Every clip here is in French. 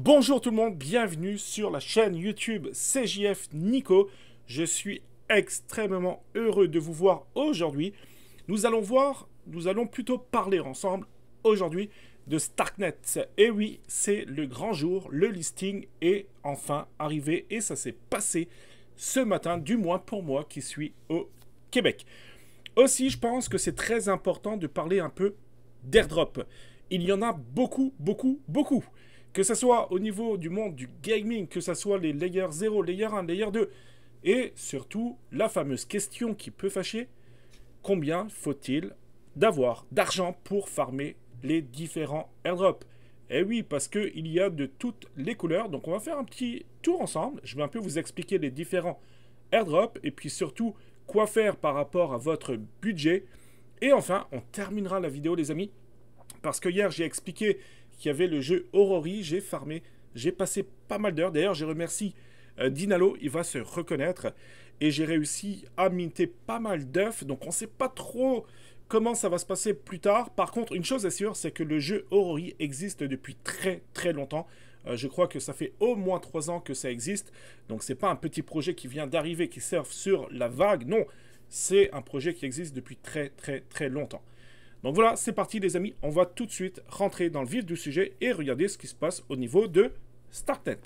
Bonjour tout le monde, bienvenue sur la chaîne YouTube CJF Nico. Je suis extrêmement heureux de vous voir aujourd'hui. Nous allons voir, nous allons plutôt parler ensemble aujourd'hui de Starknet. Et oui, c'est le grand jour, le listing est enfin arrivé et ça s'est passé ce matin, du moins pour moi qui suis au Québec. Aussi, je pense que c'est très important de parler un peu d'airdrop. Il y en a beaucoup, beaucoup, beaucoup. Que ce soit au niveau du monde du gaming, que ce soit les layers 0, layer 1, layer 2, et surtout la fameuse question qui peut fâcher, combien faut-il d'avoir d'argent pour farmer les différents airdrops? Eh oui, parce qu'il y a de toutes les couleurs, donc on va faire un petit tour ensemble, je vais un peu vous expliquer les différents airdrops, et puis surtout quoi faire par rapport à votre budget, et enfin, on terminera la vidéo les amis, parce que hier j'ai expliqué qui avait le jeu Aurori. J'ai farmé, j'ai passé pas mal d'heures. D'ailleurs, je remercie euh, Dinalo, il va se reconnaître. Et j'ai réussi à minter pas mal d'œufs. Donc, on ne sait pas trop comment ça va se passer plus tard. Par contre, une chose est sûre, c'est que le jeu Aurori existe depuis très très longtemps. Euh, je crois que ça fait au moins trois ans que ça existe. Donc, c'est pas un petit projet qui vient d'arriver, qui surfe sur la vague. Non, c'est un projet qui existe depuis très très très longtemps. Donc voilà, c'est parti les amis, on va tout de suite rentrer dans le vif du sujet et regarder ce qui se passe au niveau de StarkNet.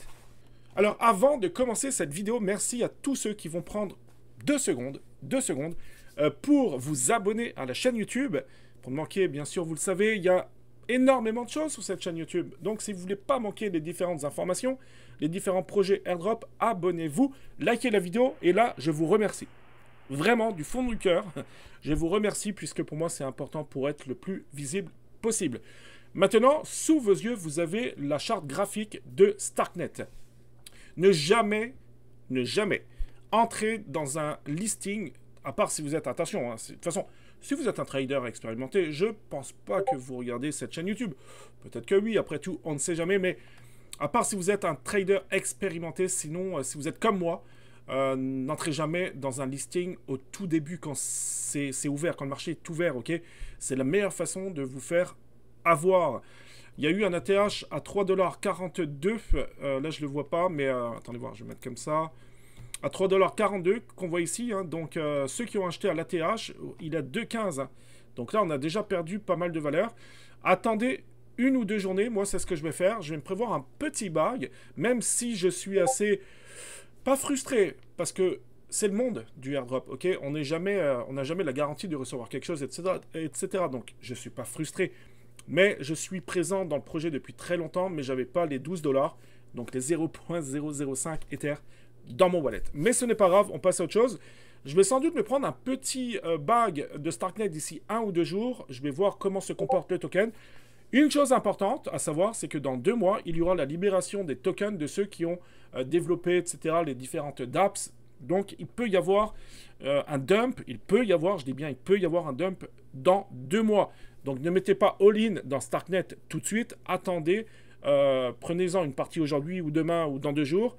Alors avant de commencer cette vidéo, merci à tous ceux qui vont prendre deux secondes, deux secondes, euh, pour vous abonner à la chaîne YouTube. Pour ne manquer, bien sûr, vous le savez, il y a énormément de choses sur cette chaîne YouTube. Donc si vous voulez pas manquer les différentes informations, les différents projets airdrop, abonnez-vous, likez la vidéo et là, je vous remercie vraiment du fond du cœur. Je vous remercie puisque pour moi c'est important pour être le plus visible possible. Maintenant, sous vos yeux, vous avez la charte graphique de Starknet. Ne jamais, ne jamais entrer dans un listing, à part si vous êtes, attention, hein, de toute façon, si vous êtes un trader expérimenté, je pense pas que vous regardez cette chaîne YouTube. Peut-être que oui, après tout, on ne sait jamais, mais à part si vous êtes un trader expérimenté, sinon, euh, si vous êtes comme moi, euh, n'entrez jamais dans un listing au tout début quand c'est ouvert, quand le marché est ouvert, ok? C'est la meilleure façon de vous faire avoir. Il y a eu un ATH à 3,42$. Euh, là, je le vois pas, mais euh, attendez voir, je vais mettre comme ça. À 3,42$ qu'on voit ici. Hein. donc, ceux qui ont acheté à l'ATH, il a 2,15$. Hein. Donc là, on a déjà perdu pas mal de valeur. Attendez une ou deux journées. Moi, c'est ce que je vais faire. Je vais me prévoir un petit bag, même si je suis assez pas frustré, parce que c'est le monde du airdrop, ok? On n'est jamais, euh, n'a jamais la garantie de recevoir quelque chose, etc., etc. Donc, je suis pas frustré, mais je suis présent dans le projet depuis très longtemps, mais j'avais pas les 12 dollars, donc les 0.005 Ether dans mon wallet. Mais ce n'est pas grave, on passe à autre chose. Je vais sans doute me prendre un petit euh, bag de Starknet d'ici un ou deux jours. Je vais voir comment se comporte le token. Une chose importante à savoir, c'est que dans deux mois, il y aura la libération des tokens de ceux qui ont euh, développé, etc., les différentes dApps. Donc, il peut y avoir euh, un dump, il peut y avoir, je dis bien, il peut y avoir un dump dans deux mois. Donc, ne mettez pas all-in dans Starknet tout de suite. Attendez, euh, prenez-en une partie aujourd'hui ou demain ou dans deux jours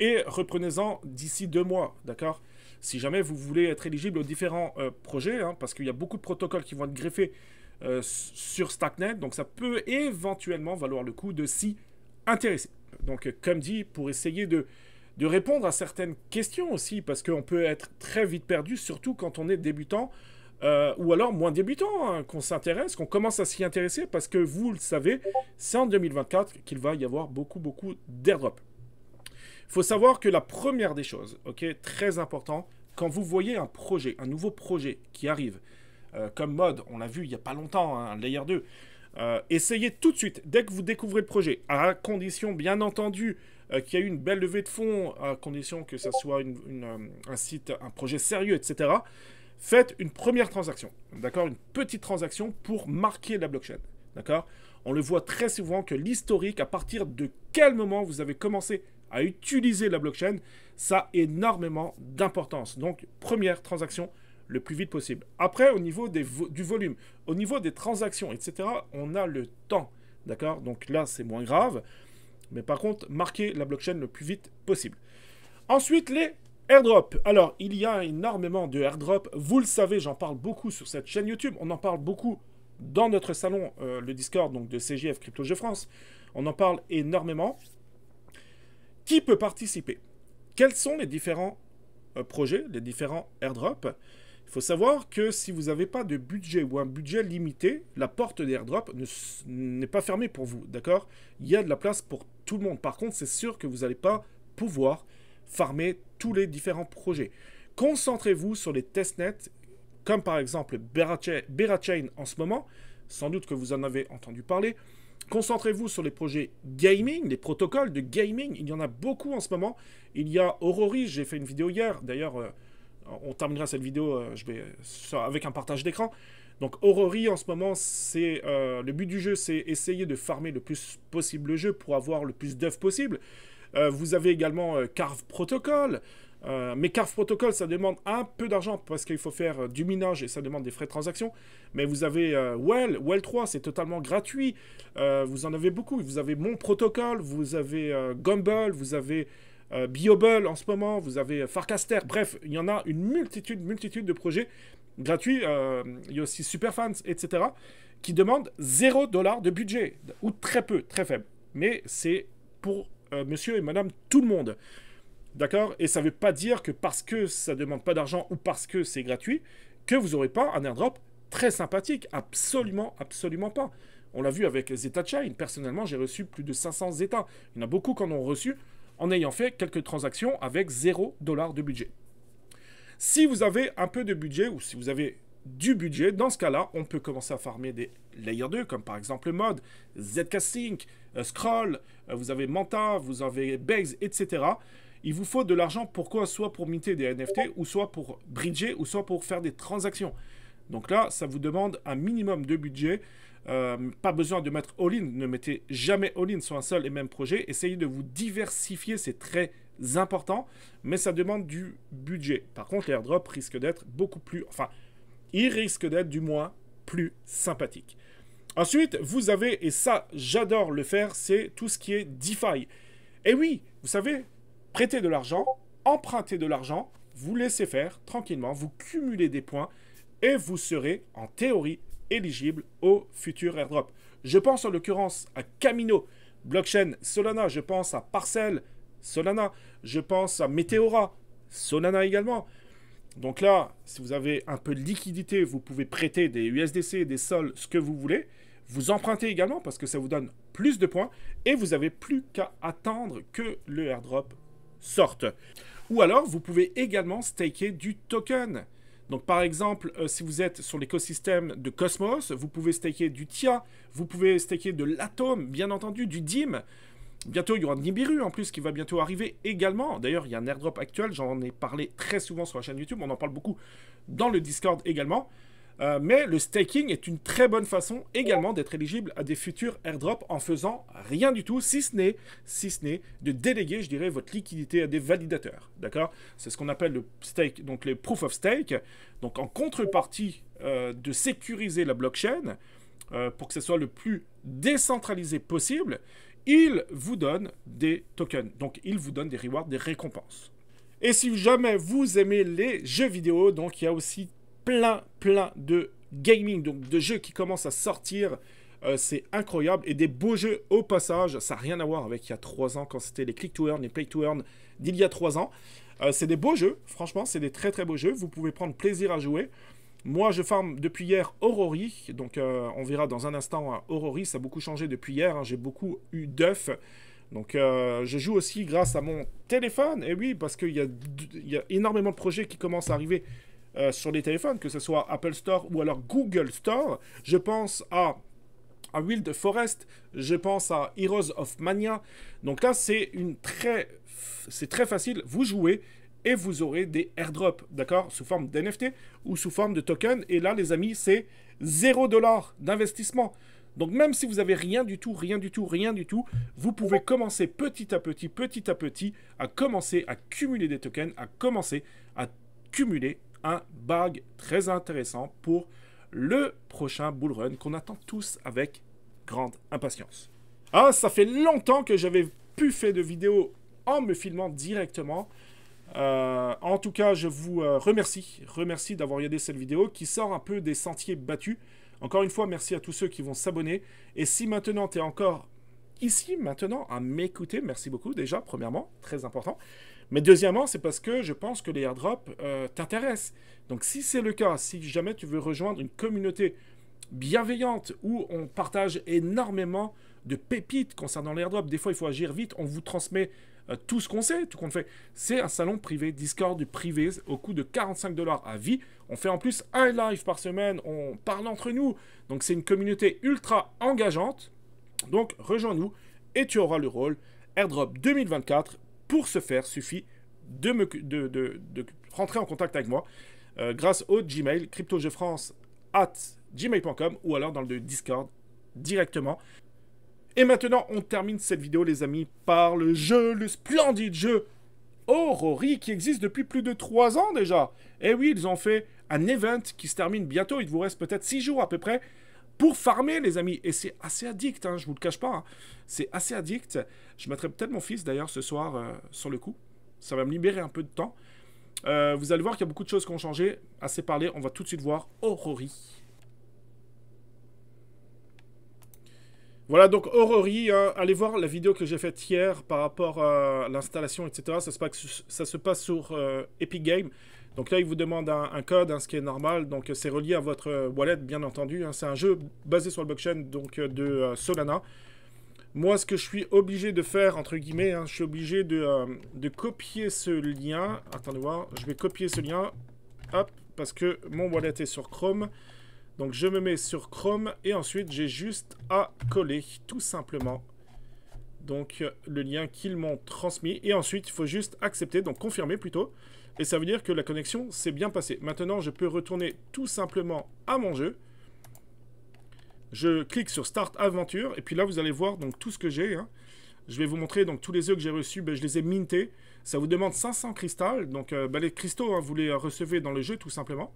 et reprenez-en d'ici deux mois, d'accord? Si jamais vous voulez être éligible aux différents projets, hein, parce qu'il y a beaucoup de protocoles qui vont être greffés euh, sur Stacknet. Donc ça peut éventuellement valoir le coup de s'y intéresser. Donc euh, comme dit, pour essayer de, de répondre à certaines questions aussi, parce qu'on peut être très vite perdu, surtout quand on est débutant. Euh, ou alors moins débutant, hein, qu'on s'intéresse, qu'on commence à s'y intéresser, parce que vous le savez, c'est en 2024 qu'il va y avoir beaucoup, beaucoup d'airdrop. Il faut savoir que la première des choses, ok, très important, quand vous voyez un projet, un nouveau projet qui arrive, comme mode, on l'a vu il n'y a pas longtemps, hein, Layer 2. Euh, essayez tout de suite, dès que vous découvrez le projet, à condition bien entendu euh, qu'il y ait eu une belle levée de fonds, à condition que ce soit un site, un projet sérieux, etc. Faites une première transaction, d'accord Une petite transaction pour marquer la blockchain, d'accord On le voit très souvent que l'historique, à partir de quel moment vous avez commencé à utiliser la blockchain, ça a énormément d'importance. Donc, première transaction, le plus vite possible. Après, au niveau des du volume, au niveau des transactions, etc., on a le temps. D'accord? Donc là, c'est moins grave. Mais par contre, marquer la blockchain le plus vite possible. Ensuite, les airdrops. Alors, il y a énormément de airdrops. Vous le savez, j'en parle beaucoup sur cette chaîne YouTube. On en parle beaucoup dans notre salon, euh, le Discord donc de CGF Crypto Jeux France. On en parle énormément. Qui peut participer? Quels sont les différents euh, projets, les différents airdrops? Il faut savoir que si vous n'avez pas de budget ou un budget limité, la porte des airdrops n'est pas fermée pour vous, d'accord? Il y a de la place pour tout le monde. Par contre, c'est sûr que vous n'allez pas pouvoir farmer tous les différents projets. Concentrez-vous sur les testnets, comme par exemple Berachain en ce moment, sans doute que vous en avez entendu parler. Concentrez-vous sur les projets gaming, les protocoles de gaming, il y en a beaucoup en ce moment. Il y a Aurori, j'ai fait une vidéo hier, d'ailleurs... Euh, on terminera cette vidéo euh, je vais, avec un partage d'écran. Donc Aurori en ce moment, c'est euh, le but du jeu, c'est essayer de farmer le plus possible le jeu pour avoir le plus d'œufs possible. Euh, vous avez également Carve Protocol. mais Carve Protocol, ça demande un peu d'argent parce qu'il faut faire du minage et ça demande des frais de transaction. Mais vous avez Well, Well 3, c'est totalement gratuit. vous en avez beaucoup. Vous avez Mon Protocol, vous avez Gumball, vous avez euh, Biobul en ce moment, vous avez Farcaster, bref, il y en a une multitude, multitude de projets gratuits. Euh, il y a aussi Superfans, etc., qui demandent 0 dollar de budget, ou très peu, très faible. Mais c'est pour euh, monsieur et madame tout le monde. D'accord? Et ça ne veut pas dire que parce que ça ne demande pas d'argent ou parce que c'est gratuit, que vous n'aurez pas un airdrop très sympathique. Absolument, absolument pas. On l'a vu avec Zeta Chain. Personnellement, j'ai reçu plus de 500 Zeta. Il y en a beaucoup qui en ont reçu en ayant fait quelques transactions avec 0 dollar de budget. Si vous avez un peu de budget ou si vous avez du budget, dans ce cas-là, on peut commencer à farmer des Layer 2, comme par exemple Mod, Zcasting, euh, Scroll, euh, vous avez Manta, vous avez Base, etc. Il vous faut de l'argent, pourquoi? Soit pour minter des NFT, ou soit pour bridger, ou soit pour faire des transactions. Donc là, ça vous demande un minimum de budget. Euh, pas besoin de mettre all-in, ne mettez jamais all-in sur un seul et même projet. Essayez de vous diversifier, c'est très important, mais ça demande du budget. Par contre, l'airdrop risque d'être beaucoup plus... Enfin, il risque d'être du moins plus sympathique. Ensuite, vous avez, et ça j'adore le faire, c'est tout ce qui est DeFi. Et oui, vous savez, prêter de l'argent, emprunter de l'argent, vous laissez faire tranquillement, vous cumulez des points et vous serez en théorie éligible au futur airdrop. Je pense en l'occurrence à Camino, blockchain Solana, je pense à Parcel, Solana, je pense à Meteora, Solana également. Donc là, si vous avez un peu de liquidité, vous pouvez prêter des USDC, des sols, ce que vous voulez. Vous empruntez également parce que ça vous donne plus de points et vous n'avez plus qu'à attendre que le airdrop sorte. Ou alors, vous pouvez également staker du token. Donc par exemple, euh, si vous êtes sur l'écosystème de Cosmos, vous pouvez staker du TIA, vous pouvez staker de l'Atom, bien entendu, du DIM. Bientôt, il y aura Nibiru en plus qui va bientôt arriver également. D'ailleurs, il y a un airdrop actuel, j'en ai parlé très souvent sur la chaîne YouTube, on en parle beaucoup dans le Discord également. Euh, mais le staking est une très bonne façon également d'être éligible à des futurs airdrops en faisant rien du tout, si ce n'est si de déléguer, je dirais, votre liquidité à des validateurs. D'accord? C'est ce qu'on appelle le stake, donc les proof of stake. Donc en contrepartie euh, de sécuriser la blockchain euh, pour que ce soit le plus décentralisé possible, il vous donne des tokens. Donc il vous donne des rewards, des récompenses. Et si jamais vous aimez les jeux vidéo, donc il y a aussi plein, plein de gaming, donc de jeux qui commencent à sortir. Euh, c'est incroyable. Et des beaux jeux au passage. Ça n'a rien à voir avec il y a 3 ans, quand c'était les click to earn, les play to earn d'il y a 3 ans. Euh, c'est des beaux jeux. Franchement, c'est des très très beaux jeux. Vous pouvez prendre plaisir à jouer. Moi, je farm depuis hier Aurori. Donc, euh, on verra dans un instant hein, Aurori. Ça a beaucoup changé depuis hier. Hein. J'ai beaucoup eu d'œufs. Donc, je joue aussi grâce à mon téléphone. Et oui, parce qu'il y, y, a énormément de projets qui commencent à arriver euh, sur les téléphones, que ce soit Apple Store ou alors Google Store. Je pense à, Wild Forest, je pense à Heroes of Mania. Donc là, c'est une très, c'est très facile. Vous jouez et vous aurez des airdrops, d'accord, sous forme d'NFT ou sous forme de token. Et là, les amis, c'est 0 dollar d'investissement. Donc même si vous n'avez rien du tout, rien du tout, rien du tout, vous pouvez commencer petit à petit, petit à petit, à commencer à cumuler des tokens, à commencer à cumuler un bag très intéressant pour le prochain bull run qu'on attend tous avec grande impatience. Ah, ça fait longtemps que j'avais pu faire de vidéos en me filmant directement. Euh, en tout cas, je vous euh, remercie, remercie d'avoir regardé cette vidéo qui sort un peu des sentiers battus. Encore une fois, merci à tous ceux qui vont s'abonner. Et si maintenant tu es encore ici maintenant à m'écouter. Merci beaucoup déjà, premièrement, très important. Mais deuxièmement, c'est parce que je pense que les airdrops euh, t'intéressent. Donc si c'est le cas, si jamais tu veux rejoindre une communauté bienveillante où on partage énormément de pépites concernant l'airdrop, des fois il faut agir vite, on vous transmet euh, tout ce qu'on sait, tout qu'on fait. C'est un salon privé, Discord privé, au coût de 45 dollars à vie. On fait en plus un live par semaine, on parle entre nous. Donc c'est une communauté ultra engageante. Donc rejoins-nous et tu auras le rôle Airdrop 2024 pour ce faire, suffit de, rentrer en contact avec moi euh, grâce au Gmail cryptojeuxfrance at gmail.com ou alors dans le Discord directement. Et maintenant, on termine cette vidéo, les amis, par le jeu, le splendide jeu Aurori qui existe depuis plus de 3 ans déjà. Et oui, ils ont fait un event qui se termine bientôt. Il vous reste peut-être 6 jours à peu près pour farmer, les amis. Et c'est assez addict, hein, je vous le cache pas. Hein. C'est assez addict. Je mettrai peut-être mon fils d'ailleurs ce soir euh, sur le coup. Ça va me libérer un peu de temps. Euh, vous allez voir qu'il y a beaucoup de choses qui ont changé. Assez parlé, on va tout de suite voir Aurori. Voilà, donc Aurori, hein, allez voir la vidéo que j'ai faite hier par rapport à l'installation, etc. Ça se passe, sur euh, Epic Games. Donc là, il vous demande un, code, ce qui est normal. Donc c'est relié à votre wallet, bien entendu. c'est un jeu basé sur le blockchain donc, de Solana. Moi, ce que je suis obligé de faire, entre guillemets, hein, je suis obligé de, euh, de, copier ce lien. Attendez voir, je vais copier ce lien. Hop, parce que mon wallet est sur Chrome. Donc je me mets sur Chrome et ensuite j'ai juste à coller, tout simplement. Donc le lien qu'ils m'ont transmis. Et ensuite, il faut juste accepter, donc confirmer plutôt. Et ça veut dire que la connexion s'est bien passée. Maintenant, je peux retourner tout simplement à mon jeu. Je clique sur Start Aventure et puis là vous allez voir donc tout ce que j'ai. Hein. Je vais vous montrer donc tous les œufs que j'ai reçus, ben, je les ai mintés. Ça vous demande 500 cristals, donc euh, ben, les cristaux hein, vous les recevez dans le jeu tout simplement.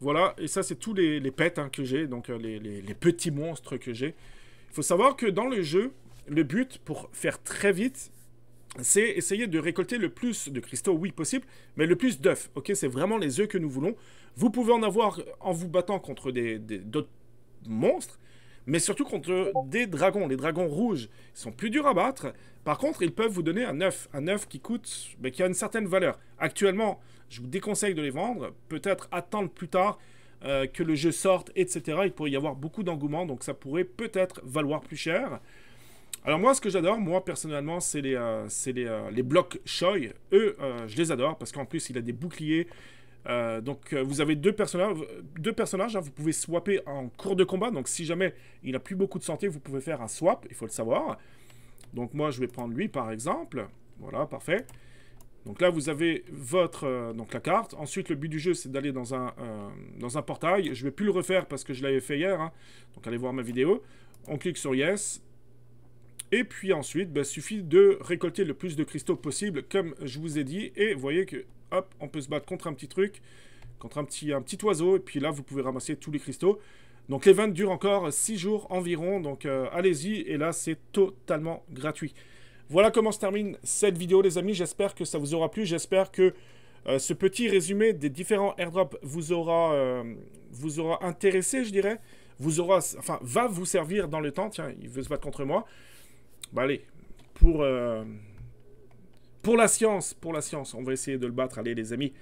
Voilà, et ça c'est tous les, pets hein, que j'ai, donc euh, les, petits monstres que j'ai. Il faut savoir que dans le jeu, le but pour faire très vite, c'est essayer de récolter le plus de cristaux, oui possible, mais le plus d'œufs. Ok, c'est vraiment les œufs que nous voulons. Vous pouvez en avoir en vous battant contre d'autres monstres, mais surtout contre des dragons. Les dragons rouges sont plus durs à battre. Par contre, ils peuvent vous donner un œuf, un œuf qui coûte, mais qui a une certaine valeur. Actuellement, je vous déconseille de les vendre. Peut-être attendre plus tard euh, que le jeu sorte, etc. Il pourrait y avoir beaucoup d'engouement, donc ça pourrait peut-être valoir plus cher. Alors moi, ce que j'adore, moi personnellement, c'est les, euh, euh, blocs Choi. Eux, je les adore parce qu'en plus, il a des boucliers, euh, donc euh, vous avez deux personnages, hein, vous pouvez swapper en cours de combat. Donc si jamais il n'a plus beaucoup de santé, vous pouvez faire un swap, il faut le savoir. Donc moi je vais prendre lui par exemple. Voilà, parfait. Donc là vous avez votre euh, la carte. Ensuite le but du jeu c'est d'aller dans un portail. Je vais plus le refaire parce que je l'avais fait hier. Hein. Donc allez voir ma vidéo. On clique sur Yes. Et puis ensuite, il bah, suffit de récolter le plus de cristaux possible, comme je vous ai dit. Et vous voyez que hop, on peut se battre contre un petit truc, contre un petit, un petit oiseau, et puis là, vous pouvez ramasser tous les cristaux. Donc l'event dure encore 6 jours environ, donc euh, allez-y, et là, c'est totalement gratuit. Voilà comment se termine cette vidéo, les amis. J'espère que ça vous aura plu. J'espère que euh, ce petit résumé des différents airdrops vous aura, euh, vous aura intéressé, je dirais. Vous aura, enfin, va vous servir dans le temps. Tiens, il veut se battre contre moi. Bah allez, pour... Pour la science, pour la science, on va essayer de le battre. Allez, les amis,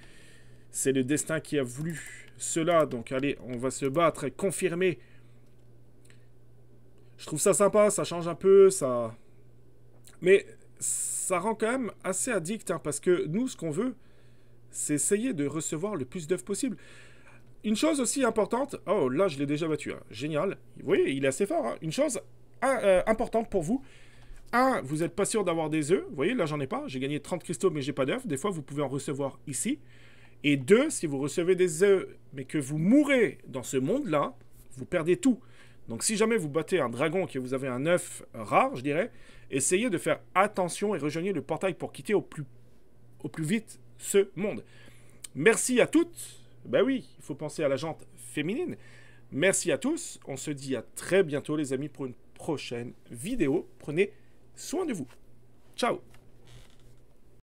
c'est le destin qui a voulu cela. Donc, allez, on va se battre et confirmer. Je trouve ça sympa, ça change un peu, ça... Mais ça rend quand même assez addict, hein, parce que nous, ce qu'on veut, c'est essayer de recevoir le plus d'œufs possible. Une chose aussi importante... Oh, là, je l'ai déjà battu. Hein. Génial. Vous voyez, il est assez fort. Hein. Une chose euh, importante pour vous, un, vous n'êtes pas sûr d'avoir des œufs. Vous voyez, là, j'en ai pas. J'ai gagné 30 cristaux, mais j'ai pas d'œufs. Des fois, vous pouvez en recevoir ici. Et deux, si vous recevez des œufs, mais que vous mourrez dans ce monde-là, vous perdez tout. Donc, si jamais vous battez un dragon et que vous avez un œuf rare, je dirais, essayez de faire attention et rejoignez le portail pour quitter au plus, au plus vite ce monde. Merci à toutes. Ben oui, il faut penser à la jante féminine. Merci à tous. On se dit à très bientôt, les amis, pour une prochaine vidéo. Prenez soin de vous. Ciao